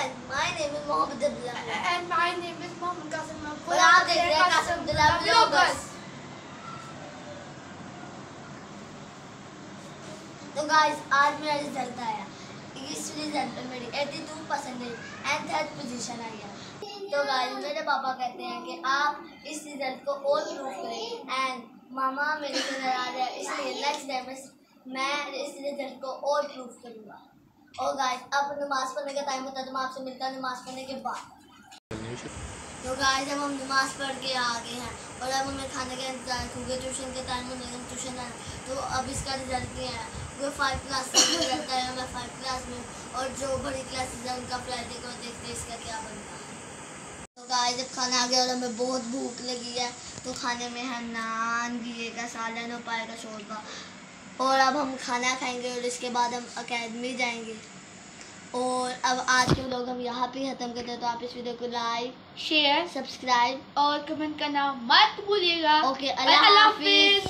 and my name is Mohammed Abdullah. And my name is Mohammed Qasim Mansoor. और आप देख रहे हैं कासिम अब्दुल्ला ब्लॉगर्स तो गाइस आज मेरा रिज़ल्ट आया। इस रिज़ल्ट में मेरी 82 परसेंटेज एंड थर्ड पोजीशन आई है। तो गाइस मेरे पापा कहते हैं कि आप इस रिज़ल्ट को और प्रूव करें। एंड मामा मेरे से नाराज़ है इसलिए नेक्स्ट टाइम मैं इस रिज़ल्ट को और प्रूव करूँगा। और गाइस अब नमाज़ पढ़ने का टाइम होता है तो मैं आपसे मिलता हूँ नमाज़ पढ़ने के बाद। तो गाइस अब हम नमाज़ पढ़ के आ गए हैं और अब हमें खाने का इंतज़ार क्योंकि ट्यूशन के टाइम में हम ट्यूशन आए। तो अब इसका रिज़ल्ट नहीं है? वो फाइव क्लास में रहता है, मैं फाइव क्लास में और जो बड़ी क्लासेस है, उनका फ्राइडे को देखते हैं इसका क्या बनता है। तो गाइस जब खाना आ गया और हमें बहुत भूख लगी है। तो खाने में है नान घिए का सालन और पाए का शोरबा। और अब हम खाना खाएँगे और इसके बाद हम अकेडमी जाएँगे। और अब आज के लोग हम यहाँ पे ख़त्म करते हैं। तो आप इस वीडियो को लाइक शेयर सब्सक्राइब और कमेंट करना मत भूलिएगा। ओके अल्लाह हाफिज